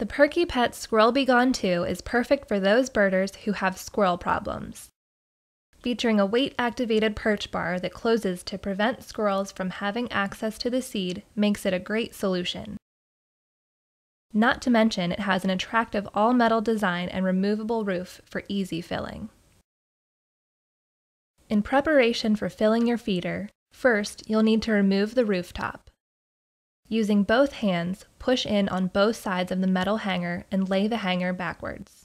The Perky Pet Squirrel Be Gone 2 is perfect for those birders who have squirrel problems. Featuring a weight activated perch bar that closes to prevent squirrels from having access to the seed makes it a great solution. Not to mention, it has an attractive all metal design and removable roof for easy filling. In preparation for filling your feeder, first you'll need to remove the rooftop. Using both hands, push in on both sides of the metal hanger and lay the hanger backwards.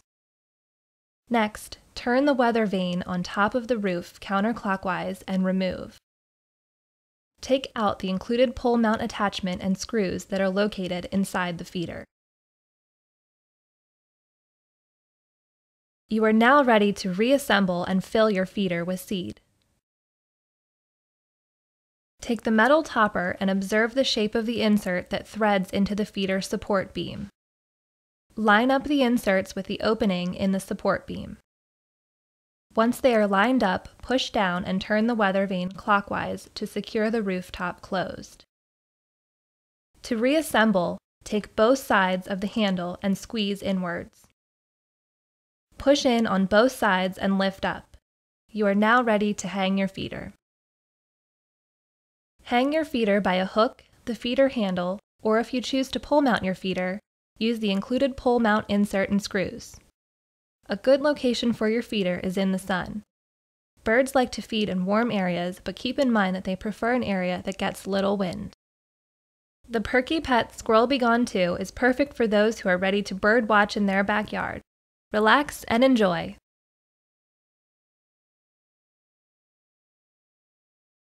Next, turn the weather vane on top of the roof counterclockwise and remove. Take out the included pole mount attachment and screws that are located inside the feeder. You are now ready to reassemble and fill your feeder with seed. Take the metal topper and observe the shape of the insert that threads into the feeder support beam. Line up the inserts with the opening in the support beam. Once they are lined up, push down and turn the weather vane clockwise to secure the rooftop closed. To reassemble, take both sides of the handle and squeeze inwards. Push in on both sides and lift up. You are now ready to hang your feeder. Hang your feeder by a hook, the feeder handle, or if you choose to pole mount your feeder, use the included pole mount insert and screws. A good location for your feeder is in the sun. Birds like to feed in warm areas, but keep in mind that they prefer an area that gets little wind. The Perky Pet Squirrel Be Gone 2 is perfect for those who are ready to bird watch in their backyard. Relax and enjoy.